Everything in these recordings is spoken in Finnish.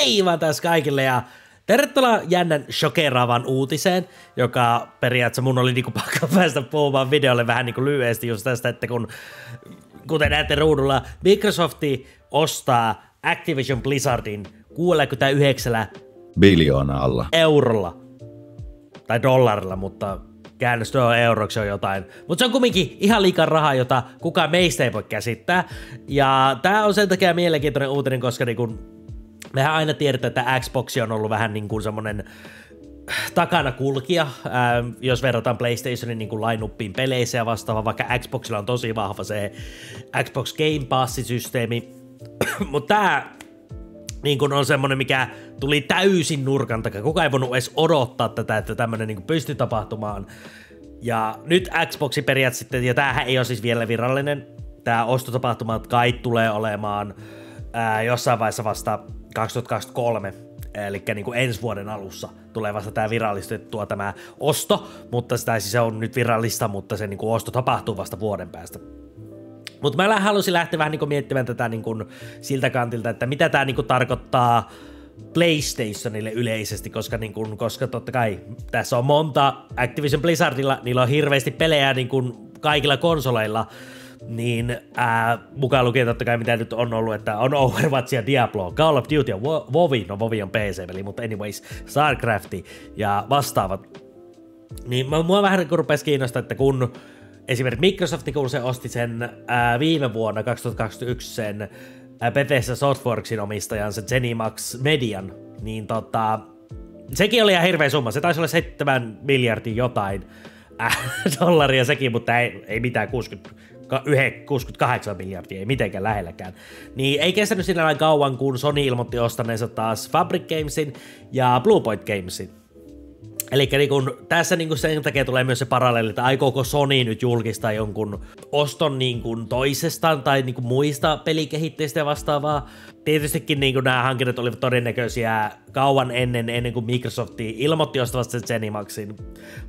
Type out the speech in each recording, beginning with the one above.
Hei vaan tässä kaikille ja tervetuloa jännän shokeraavan uutiseen, joka periaatteessa mun oli niinku pakko päästä puhumaan videolle vähän niinku lyhyesti just tästä, että kun kuten näette ruudulla, Microsofti ostaa Activision Blizzardin 69 biljoonalla eurolla. Tai dollarilla, mutta käännös on euroksi on jotain. Mutta se on kumminkin ihan liikaa rahaa, jota kukaan meistä ei voi käsittää. Ja tämä on sen takia mielenkiintoinen uutinen, koska niin kun, mehän aina tiedetään, että Xbox on ollut vähän niin kuin semmonen takana kulkija, ää, jos verrataan PlayStationin niin kuin line peleissä ja vastaava, vaikka Xboxilla on tosi vahva se Xbox Game Pass-systeemi, mutta tämä niin kuin on semmoinen, mikä tuli täysin nurkan takaa. Kukaan ei voinut edes odottaa tätä, että tämmöinen niin pystyi tapahtumaan. Ja nyt Xboxi periaatteessa ja tämähän ei ole siis vielä virallinen, tämä ostotapahtuma kai tulee olemaan ää, jossain vaiheessa vasta 2023, eli niin kuin ensi vuoden alussa tulee vasta tämä virallistettua tämä osto, mutta sitä siis se on nyt virallista, mutta se niin kuin osto tapahtuu vasta vuoden päästä. Mutta mä halusin lähteä vähän niin miettimään tätä niin kuin siltä kantilta, että mitä tämä niin tarkoittaa PlayStationille yleisesti, koska, niin kuin, koska totta kai tässä on monta Activision Blizzardilla, niillä on hirveästi pelejä niin kuin kaikilla konsoleilla, niin ää, mukaan lukien totta kai mitä nyt on ollut, että on Overwatch ja Diablo, Call of Duty ja WoW, no WoW on PC-peli, mutta anyways, Starcrafti ja vastaavat. Niin mua vähän rupesi kiinnostaa, että kun esimerkiksi Microsoft, kun se osti sen ää, viime vuonna 2021 sen ää, Bethesda Softworksin omistajan, se Zenimax Median, niin tota, sekin oli ihan hirveä summa. Se taisi olla 7 miljardin jotain äh, dollaria sekin, mutta ei, ei mitään 60, 68 miljardia, ei mitenkään lähelläkään. Niin ei kestänyt sinä kauan, kun Sony ilmoitti ostaneensa taas Fabric Gamesin ja Bluepoint Gamesin. Eli niin tässä niin sen takia tulee myös se paralleeli, että aikooko Sony nyt julkistaa jonkun oston niin kuin toisestaan tai niin kuin muista pelikehittäjistä ja vastaavaa. Tietystikin niin kuin nämä hankinnat olivat todennäköisiä kauan ennen, ennen kuin Microsoft ilmoitti ostavasta Zenimaxin,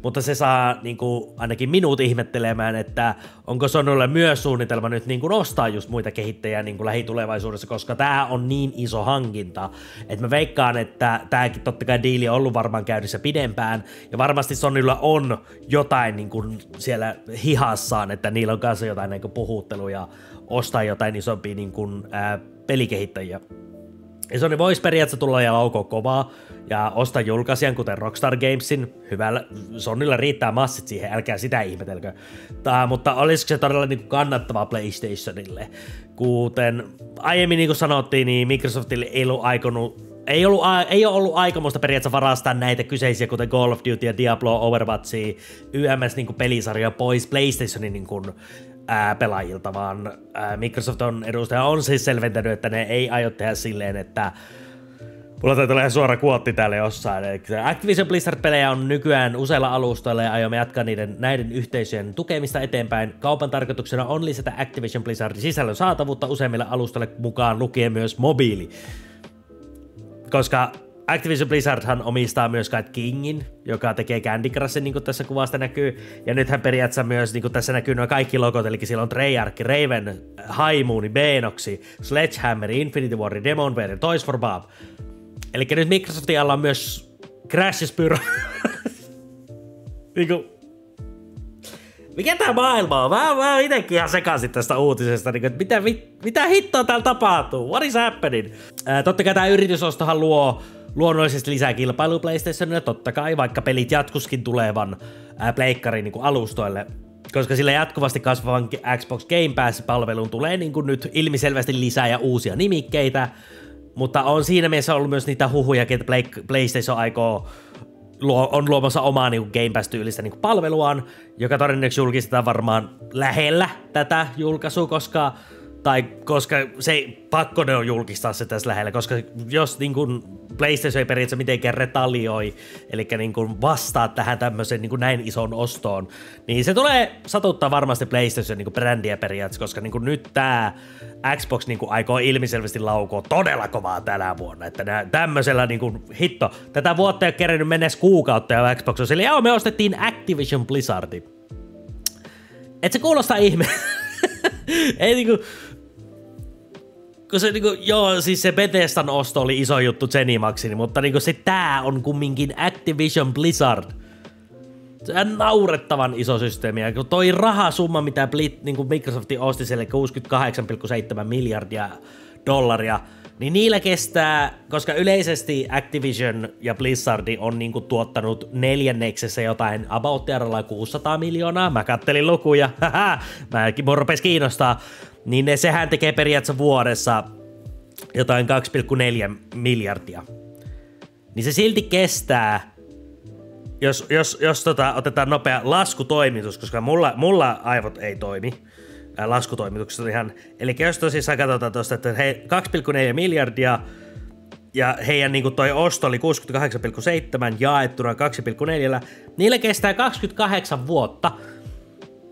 mutta se saa niin kuin, ainakin minut ihmettelemään, että onko Sonylle myös suunnitelma nyt niin kuin ostaa just muita kehittäjiä niin kuin lähitulevaisuudessa, koska tämä on niin iso hankinta, että mä veikkaan, että tämäkin totta kai diili on ollut varmaan käynnissä pidempään, ja varmasti Sonylla on jotain niin kuin siellä hihassaan, että niillä on kanssa jotain niin kuin puhutteluja ostaa jotain isompia niin kuin, ää, pelikehittäjiä. Ja Sony voisi periaatteessa tulla ja laukoo kovaa ja ostaa julkaisijan, kuten Rockstar Gamesin. Hyvällä, Sonylla riittää massit siihen, älkää sitä ihmetelkö. Tää, mutta olisiko se todella niin kannattavaa PlayStationille? Kuten aiemmin niin kuin sanottiin, niin Microsoftille ei ollut aikonut ei, ollut, ei ole ollut aikomusta periaatteessa varastaa näitä kyseisiä, kuten Call of Duty ja Diablo, Overwatchia, YMS niin pois PlayStationin niin kuin, ää, pelaajilta, vaan ää, Microsoft on edustaja on siis selventänyt, että ne ei aio tehdä silleen, että Mulla taitaa olla ihan suora kuotti täällä jossain. Activision Blizzard-pelejä on nykyään useilla alustoilla ja aiomme jatkaa niiden, näiden yhteisöjen tukemista eteenpäin. Kaupan tarkoituksena on lisätä Activision Blizzardin sisällön saatavuutta useimmille alustoille mukaan lukien myös mobiili. Koska Activision Blizzardhan omistaa myös Kite Kingin, joka tekee Candy Crushin, niin kuin tässä kuvasta näkyy. Ja nythän periaatteessa myös, niin kuin tässä näkyy nuo kaikki logot, eli siellä on Treyarch, Raven, High Moon, Beenoxi, Sledgehammer, Infinity War, Demonware, Toys for Bob. Eli nyt Microsoftin alla on myös Crash Spyro. niin kuin, mikä tämä maailma on? Mä, mä oon itekin ihan sekaisin tästä uutisesta, niin kuin, että mitä, mitä hittoa täällä tapahtuu? What is happening? Ää, totta kai tämä yritysostohan luo luonnollisesti lisää kilpailu PlayStationille, totta kai, vaikka pelit jatkuskin tulevan ää, pleikkarin niin alustoille, koska sille jatkuvasti kasvavan Xbox Game Pass-palveluun tulee niin kuin nyt ilmiselvästi lisää ja uusia nimikkeitä, mutta on siinä mielessä ollut myös niitä huhuja, että PlayStation aikoo luo, on luomassa omaa niin Game Pass-tyylistä niin palveluaan, joka todennäköisesti julkistetaan varmaan lähellä tätä julkaisua, koska tai koska se pakko ne on julkistaa se tässä lähellä, koska jos niin kuin PlayStation ei periaatteessa mitenkään retalioi, eli niin kuin vastaa tähän tämmöiseen niin kuin näin ison ostoon, niin se tulee satuttaa varmasti PlayStation niin brändiä periaatteessa, koska niin kuin nyt tämä Xbox niin kuin aikoo ilmiselvästi laukoa todella kovaa tänä vuonna, että nää, tämmöisellä niin kuin, hitto, tätä vuotta ei ole kerennyt mennä kuukautta ja Xbox on sille, joo me ostettiin Activision Blizzardi. Et se kuulostaa ihme. ei niinku, kun se niinku, joo, siis se Bethesdan osto oli iso juttu Zenimaxin, mutta niinku se tää on kumminkin Activision Blizzard. Se on naurettavan iso systeemi. Ja toi rahasumma, mitä Blit, niin kuin Microsoft osti sille 68,7 miljardia dollaria, niin niillä kestää, koska yleisesti Activision ja Blizzard on niinku tuottanut neljänneksessä jotain about 600 miljoonaa, mä kattelin lukuja, mäkin mun rupes kiinnostaa, niin ne, sehän tekee periaatteessa vuodessa jotain 2,4 miljardia. Niin se silti kestää, jos, jos, jos tota, otetaan nopea laskutoimitus, koska mulla, mulla aivot ei toimi, laskutoimitukset ihan, eli jos tosissaan katsotaan tuosta, että he 2,4 miljardia ja heidän niin toi osto oli 68,7 jaettuna 2,4, niillä kestää 28 vuotta,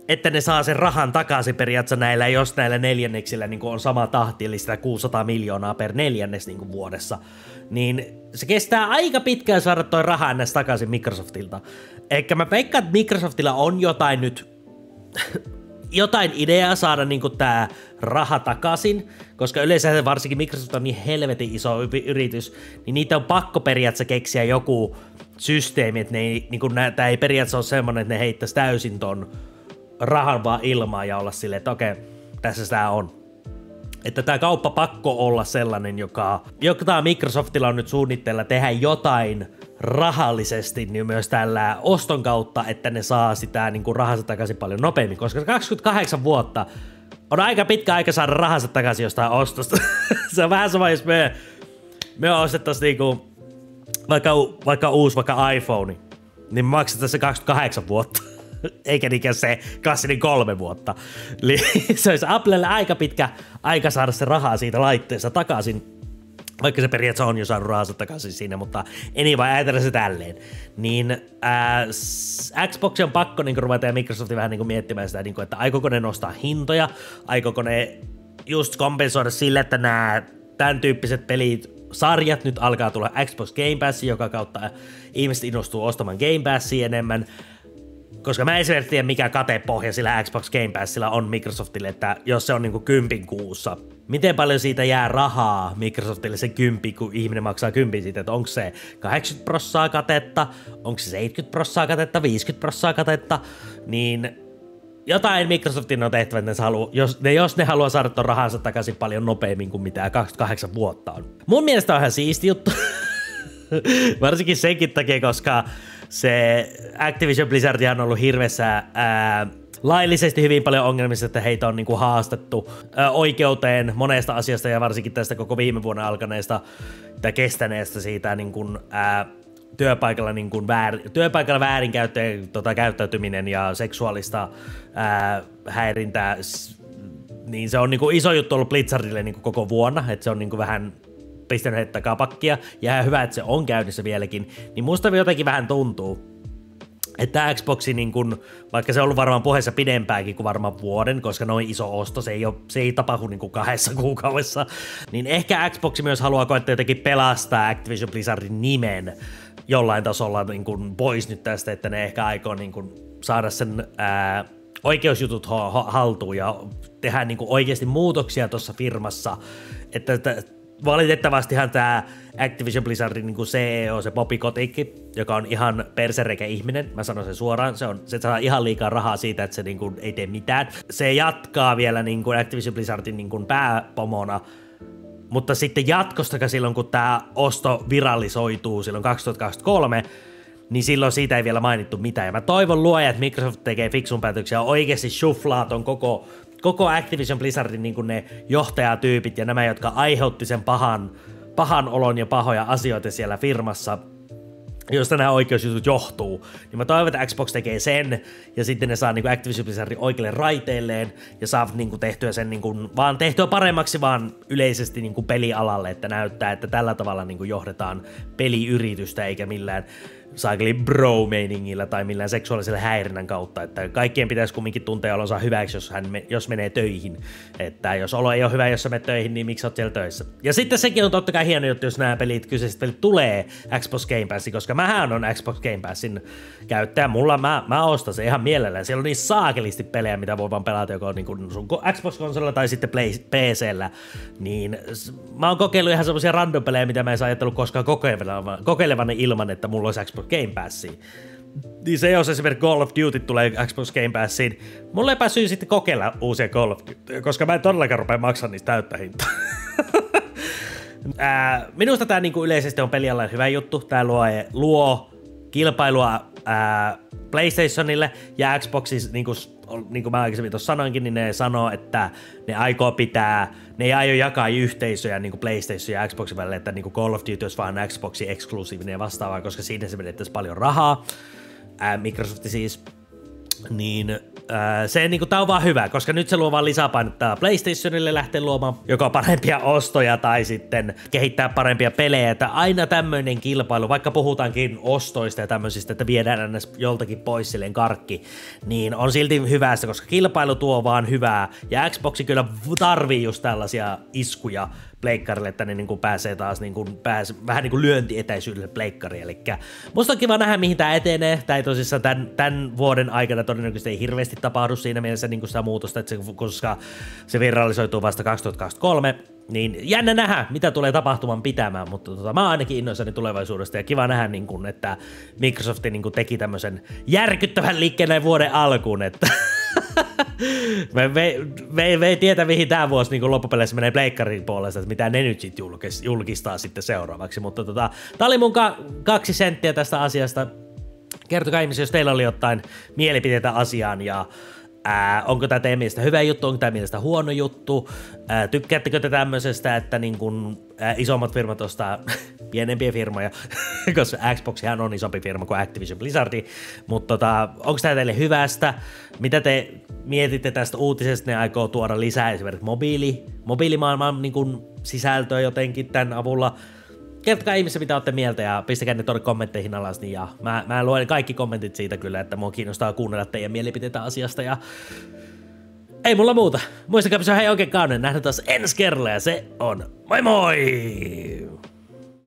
että ne saa sen rahan takaisin periaatteessa näillä, jos näillä neljänneksillä niin on sama tahti, eli sitä 600 miljoonaa per neljännes niin vuodessa, niin se kestää aika pitkään saada toi raha ennäs takaisin Microsoftilta. Eikä mä veikkaan, että Microsoftilla on jotain nyt jotain ideaa saada niin tämä raha takaisin, koska yleensä varsinkin Microsoft on niin helvetin iso yritys, niin niitä on pakko periaatteessa keksiä joku systeemi, että niin tämä ei periaatteessa ole semmoinen, että ne heittäisi täysin ton rahan vaan ilmaan ja olla silleen, että okei, tässä tämä on. Että tämä kauppa pakko olla sellainen, joka, joka Microsoftilla on nyt suunnitteilla tehdä jotain rahallisesti niin myös tällä oston kautta, että ne saa sitä niin kuin rahansa takaisin paljon nopeammin, koska 28 vuotta on aika pitkä aika saada rahansa takaisin jostain ostosta. se on vähän sama, jos me, me ostettaisiin niinku, vaikka, vaikka uusi vaikka iPhone, niin me maksetaan se 28 vuotta. Eikä niinkään se klassinen kolme vuotta. Eli se olisi Applelle aika pitkä aika saada se rahaa siitä laitteesta takaisin vaikka se periaatteessa on jo saanut rahansa takaisin siinä, mutta anyway, ajatella se tälleen. Niin äh, Xbox on pakko niin ruveta ja Microsoft vähän niin miettimään sitä, niin kuin, että aikooko ne nostaa hintoja, aikooko ne just kompensoida sille, että nämä tämän tyyppiset pelit, sarjat nyt alkaa tulla Xbox Game Pass, joka kautta ihmiset innostuu ostamaan Game Passia enemmän, koska mä esimerkiksi tiedä, mikä katepohja sillä Xbox Game Passilla on Microsoftille, että jos se on niinku kympin kuussa, miten paljon siitä jää rahaa Microsoftille se kympi, kun ihminen maksaa kympin siitä, että onko se 80 prossaa katetta, onko se 70 prossaa katetta, 50 prossaa katetta, niin jotain Microsoftin on tehtävä, että ne haluaa, jos, ne, jos ne haluaa saada ton rahansa takaisin paljon nopeammin kuin mitä 28 vuotta on. Mun mielestä on ihan siisti juttu. Varsinkin senkin takia, koska se Activision Blizzard on ollut hirveässä ää, laillisesti hyvin paljon ongelmista, että heitä on niinku haastettu ää, oikeuteen monesta asiasta ja varsinkin tästä koko viime vuonna alkaneesta tai kestäneestä siitä niin kuin, ää, työpaikalla, niin väär, työpaikalla väärinkäyttö, tota, käyttäytyminen ja seksuaalista ää, häirintää, niin se on niin kuin iso juttu ollut Blizzardille niin kuin koko vuonna, että se on niin kuin vähän pistänyt takapakkia, ja hyvä, että se on käynnissä vieläkin, niin musta jotenkin vähän tuntuu, että Xboxi, niin kun, vaikka se on ollut varmaan puheessa pidempäänkin kuin varmaan vuoden, koska noin iso osto, se ei, ole, se ei tapahdu niin kuin kahdessa kuukaudessa, niin ehkä Xboxi myös haluaa koettaa jotenkin pelastaa Activision Blizzardin nimen jollain tasolla niin kuin pois nyt tästä, että ne ehkä aikoo niin kuin saada sen ää, oikeusjutut haltuun ja tehdä niin kuin oikeasti muutoksia tuossa firmassa, että, että valitettavastihan tämä Activision Blizzardin niin CEO, se Bobby Kotick, joka on ihan perserekä ihminen, mä sanon sen suoraan, se, on, se saa ihan liikaa rahaa siitä, että se niin kuin, ei tee mitään. Se jatkaa vielä niin kuin Activision Blizzardin niin kuin pääpomona, mutta sitten jatkosta silloin, kun tämä osto virallisoituu silloin 2023, niin silloin siitä ei vielä mainittu mitään. Ja mä toivon luoja, että Microsoft tekee fiksun päätöksiä ja oikeasti shuflaa ton koko koko Activision Blizzardin niin ne johtajatyypit ja nämä, jotka aiheutti sen pahan, pahan olon ja pahoja asioita siellä firmassa, josta nämä oikeusjutut johtuu, niin mä toivon, että Xbox tekee sen, ja sitten ne saa niin Activision Blizzardin oikeille raiteilleen, ja saavat niin kuin tehtyä sen niin kuin, vaan tehtyä paremmaksi vaan yleisesti niin kuin pelialalle, että näyttää, että tällä tavalla niin kuin johdetaan peliyritystä, eikä millään saakeli bro-meiningillä tai millään seksuaalisella häirinnän kautta, että kaikkien pitäisi kumminkin tuntea olonsa hyväksi, jos, hän me, jos menee töihin. Että jos olo ei ole hyvä, jos sä menet töihin, niin miksi oot siellä töissä? Ja sitten sekin on totta kai hieno juttu, jos nämä pelit, kyseiset pelit tulee Xbox Game Passin, koska mähän on Xbox Game Passin käyttäjä. Mulla mä, mä ostan se ihan mielellään. Siellä on niin saakelisti pelejä, mitä voi vaan pelata joko niin kuin sun Xbox-konsolilla tai sitten Play, PCllä. Niin mä oon kokeillut ihan semmoisia random pelejä, mitä mä en saa ajatellut koskaan kokeilevani ilman, että mulla olisi Xbox Game Passiin. Niin se, jos esimerkiksi Call of Duty tulee Xbox Game Passiin, mulle ei syy sitten kokeilla uusia Call of Duty, koska mä en todellakaan rupea maksamaan niistä täyttä hintaa. Ää, minusta tämä niinku yleisesti on pelialla hyvä juttu. Tämä luo, luo kilpailua ää, PlayStationille ja Xboxissa, niin kuin, niin kuin mä aikaisemmin tuossa sanoinkin, niin ne sanoo, että ne aikoo pitää, ne ei aio jakaa yhteisöjä niin kuin PlayStation ja Xboxin välillä, että niin kuin Call of Duty olisi vaan Xboxin eksklusiivinen ja vastaavaa, koska siinä se menettäisi paljon rahaa. Ää, Microsoft siis niin äh, se niin kuin, tää on vaan hyvä, koska nyt se luo vaan lisäpainetta PlayStationille lähteä luomaan joko parempia ostoja tai sitten kehittää parempia pelejä, että aina tämmöinen kilpailu, vaikka puhutaankin ostoista ja tämmöisistä, että viedään aina joltakin pois silleen karkki, niin on silti hyvästä, koska kilpailu tuo vaan hyvää. Ja Xboxi kyllä tarvii just tällaisia iskuja pleikkarille, että ne niin kuin pääsee taas niin kuin pääse, vähän niin kuin lyöntietäisyydelle pleikkariin. Eli musta on kiva nähdä, mihin tämä etenee. Tämä ei tosissaan tämän, tämän vuoden aikana todennäköisesti ei hirveästi tapahdu siinä mielessä niin kuin sitä muutosta, että se, koska se virallisoituu vasta 2023, niin jännä nähdä, mitä tulee tapahtuman pitämään, mutta tota, mä oon ainakin innoissani tulevaisuudesta ja kiva nähdä, niin kun, että Microsoft niin kun, teki tämmöisen järkyttävän liikkeen vuoden alkuun, että me, me, me, me, ei tietä, mihin tämä vuosi niin loppupeleissä menee pleikkarin puolesta, että mitä ne nyt sitten julkis, julkistaa sitten seuraavaksi. Mutta tota, tämä oli mun ka- kaksi senttiä tästä asiasta. Kertokaa ihmisiä, jos teillä oli jotain mielipiteitä asiaan ja Ää, onko tämä teidän mielestä hyvä juttu, onko tämä mielestä huono juttu, ää, tykkäättekö te tämmöisestä, että niin kun, ää, isommat firmat ostaa pienempiä firmoja, koska Xboxihan on isompi firma kuin Activision Blizzard, mutta tota, onko tämä teille hyvästä, mitä te mietitte tästä uutisesta, ne aikoo tuoda lisää esimerkiksi mobiili, mobiilimaailman niin kun, sisältöä jotenkin tämän avulla, kertokaa ihmisiä, mitä olette mieltä ja pistäkää ne tuonne kommentteihin alas. Niin ja mä, mä luen kaikki kommentit siitä kyllä, että mua kiinnostaa kuunnella teidän mielipiteitä asiasta ja ei mulla muuta. Muistakaa, on hei oikein kauneen. Nähdään taas ensi kerralla ja se on moi moi!